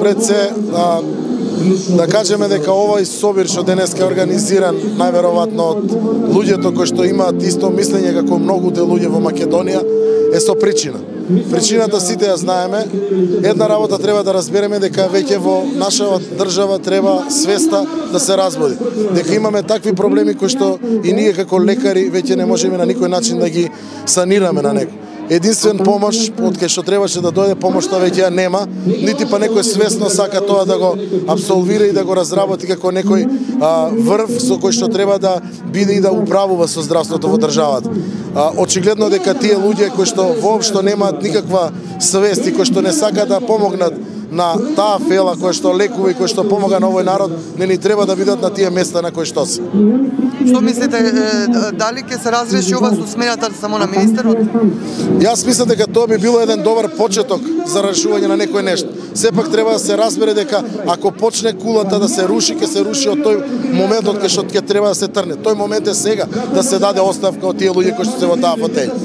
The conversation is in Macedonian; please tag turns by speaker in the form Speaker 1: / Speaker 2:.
Speaker 1: Пред се, а, да кажеме дека овој собир што денеска е организиран најверојатно од луѓето кои што имаат исто мислење како многуте луѓе во Македонија е со причина. Причината сите ја знаеме. Една работа треба да разбереме дека веќе во нашава држава треба свеста да се разбуди. Дека имаме такви проблеми кои што и ние како лекари веќе не можеме на никој начин да ги санираме на некој единствен помош од кај што требаше да дојде помошта веќе ја нема, нити па некој свесно сака тоа да го абсолвира и да го разработи како некој а, врв со кој што треба да биде и да управува со здравството во државата. А, очигледно дека тие луѓе кои што воопшто немаат никаква свест и кои што не сакаат да помогнат на таа фела која што лекува и која што помага на овој народ, не ни треба да бидат на тие места на кои што се.
Speaker 2: Што мислите, дали ќе се разреши ова со смената само на министерот?
Speaker 1: Јас мислам дека тоа би било еден добар почеток за решување на некој нешто. Сепак треба да се разбере дека ако почне кулата да се руши, ќе се руши од тој моментот кај што ќе треба да се трне. Тој момент е сега да се даде оставка од тие луѓе кои што се во таа фотеља.